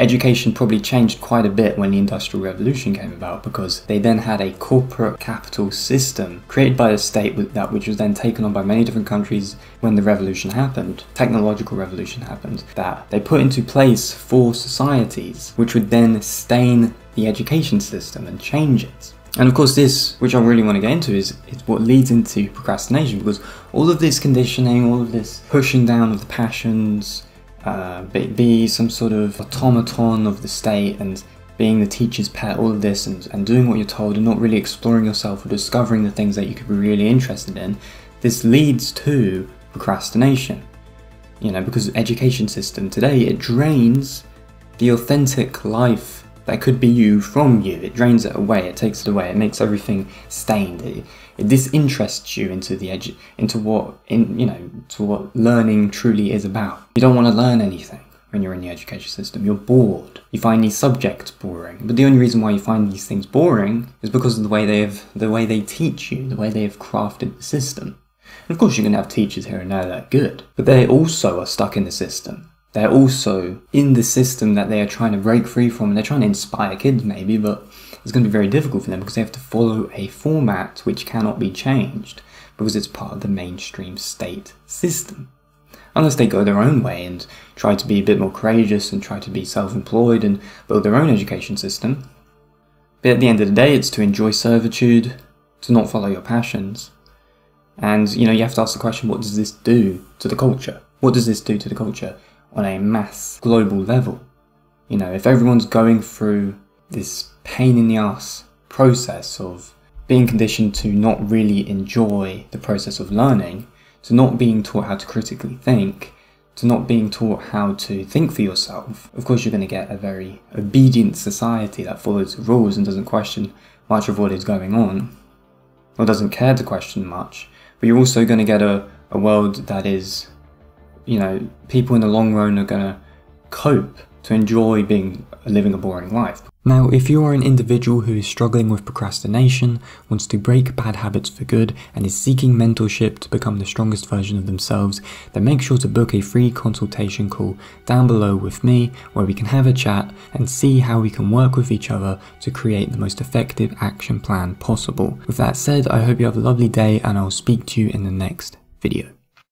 Education probably changed quite a bit when the Industrial Revolution came about because they then had a corporate capital system created by the state that which was then taken on by many different countries when the revolution happened, technological revolution happened, that they put into place for societies which would then stain the education system and change it. And of course, this, which I really want to get into, is, is what leads into procrastination because all of this conditioning, all of this pushing down of the passions, uh, be, some sort of automaton of the state and being the teacher's pet, all of this, and, and doing what you're told and not really exploring yourself or discovering the things that you could be really interested in, this leads to procrastination. You know, because education system today, it drains the authentic life that could be you from you. It drains it away, it takes it away, it makes everything stained. It, it disinterests you into the edge, into what, in you know, to what learning truly is about. You don't want to learn anything when you're in the education system. You're bored. You find these subjects boring. But the only reason why you find these things boring is because of the way they have, the way they teach you, the way they have crafted the system. And of course, you're going to have teachers here and there that are good, but they also are stuck in the system they're also in the system that they are trying to break free from. They're trying to inspire kids, maybe, but it's going to be very difficult for them because they have to follow a format which cannot be changed because it's part of the mainstream state system. Unless they go their own way and try to be a bit more courageous and try to be self employed and build their own education system. But at the end of the day, it's to enjoy servitude, to not follow your passions. And, you know, you have to ask the question what does this do to the culture? What does this do to the culture? On a mass global level. You know, if everyone's going through this pain in the ass process of being conditioned to not really enjoy the process of learning, to not being taught how to critically think, to not being taught how to think for yourself, of course you're going to get a very obedient society that follows rules and doesn't question much of what is going on, or doesn't care to question much. But you're also going to get a, a world that is you know, people in the long run are going to cope to enjoy being living a boring life. Now, if you are an individual who is struggling with procrastination, wants to break bad habits for good, and is seeking mentorship to become the strongest version of themselves, then make sure to book a free consultation call down below with me where we can have a chat and see how we can work with each other to create the most effective action plan possible. With that said, I hope you have a lovely day and I'll speak to you in the next video.